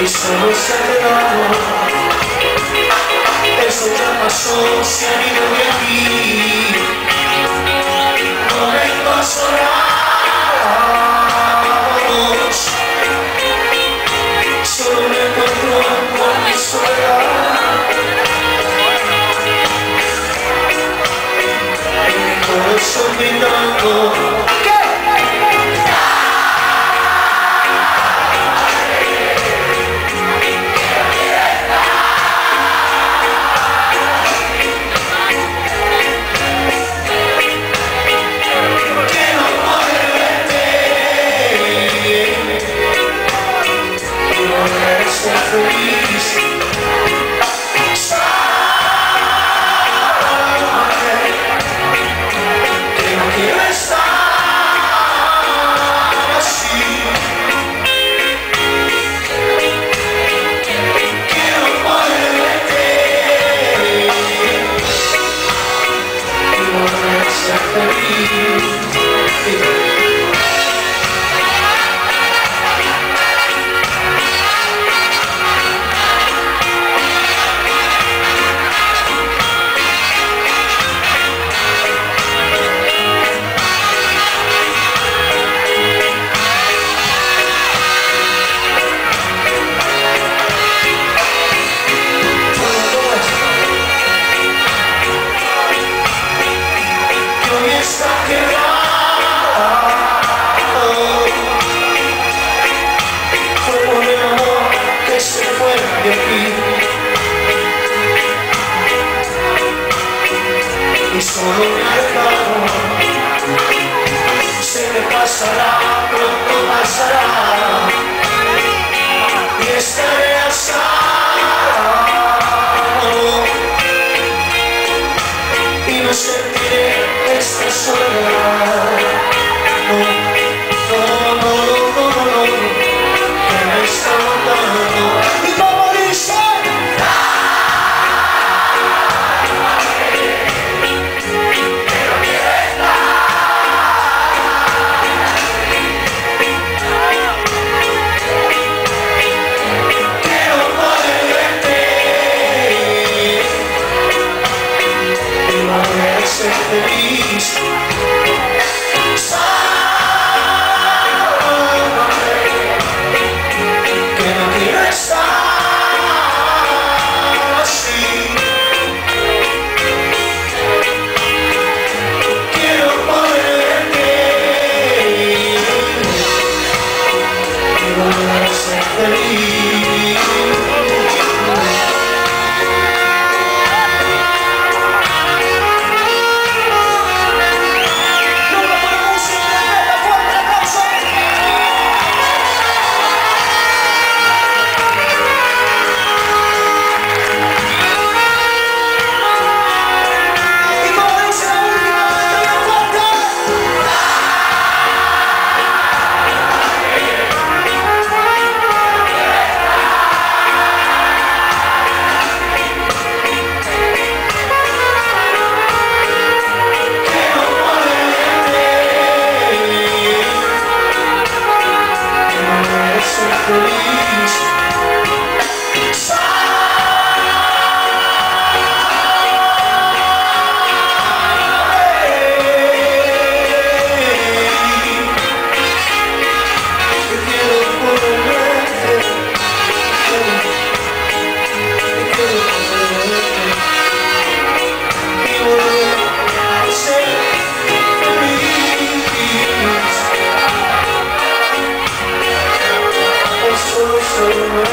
y solo se ha Eso ya pasó, se ha ido de aquí. Momentos soñados Solo me encuentro con mi soledad En mi de ti. Y solo un recuerdo se me pasará, pronto pasará. Y estaré a salvo. Sing